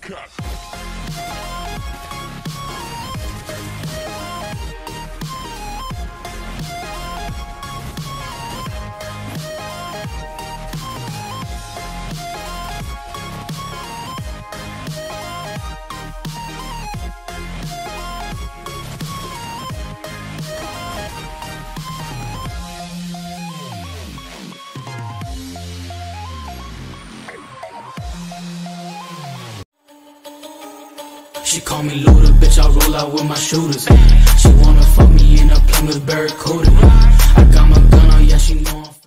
cut. She call me Luda, bitch, I roll out with my shooters. She wanna fuck me in a Plymouth Barracuda. I got my gun on, yeah, she know I'm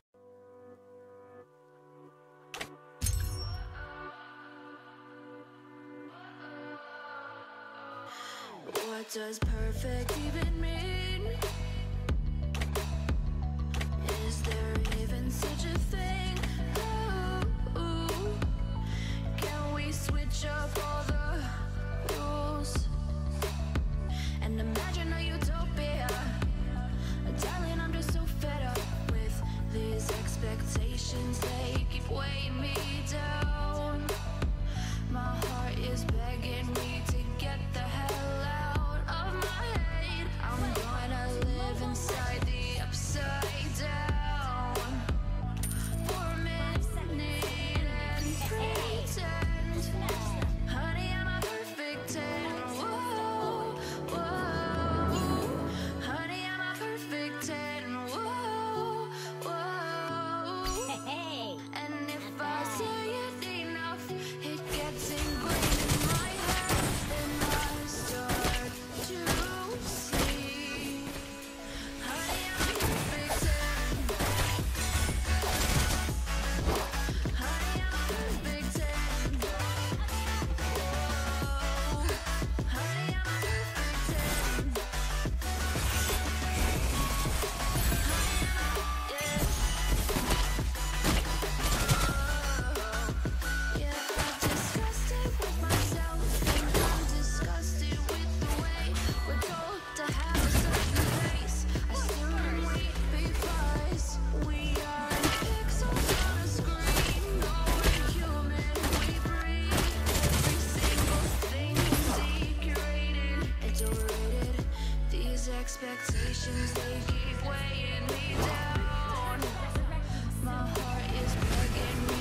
expectations, they keep weighing me down. My heart is bugging me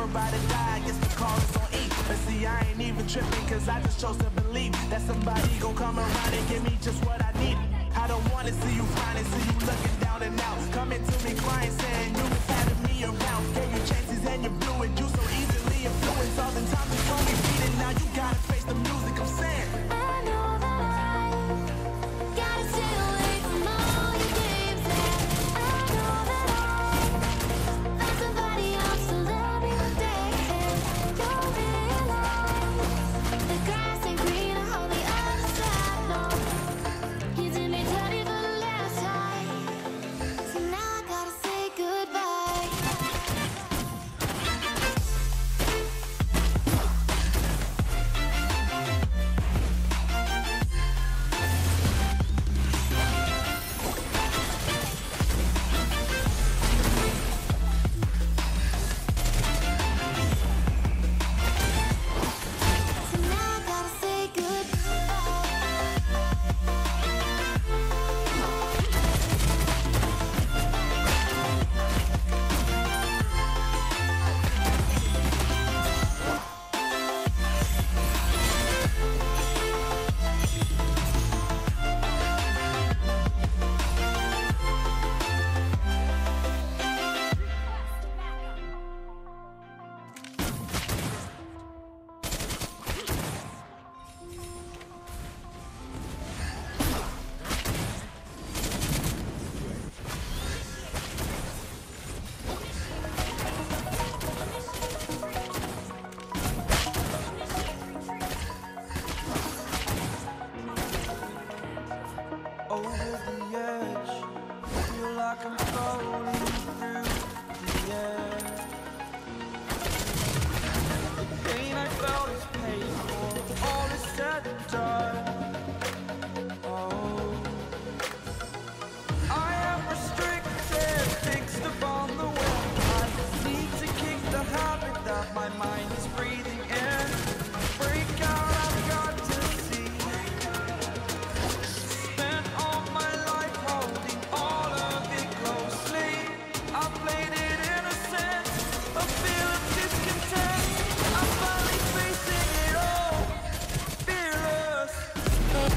never about to die, I guess the call is on E. But see, I ain't even tripping, cause I just chose to believe that somebody gon' come around and give me just what I need. I don't wanna see you finally see you looking down and out. Coming to me crying, saying you was having me around. Gave you chances and you blew it. You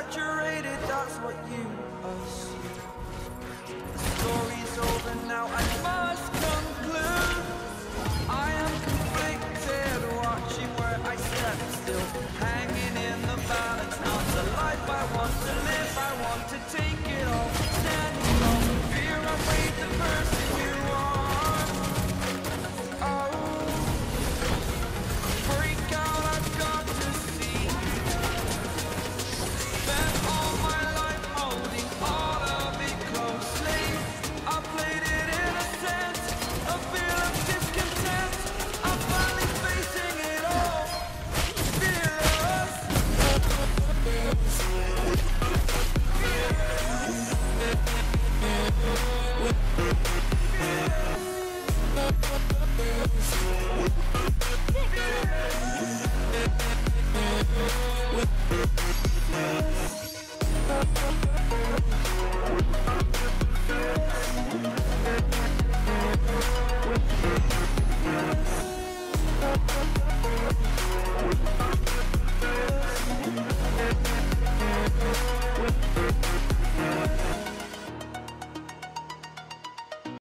Exaggerated. that's what you assume The story's over now, I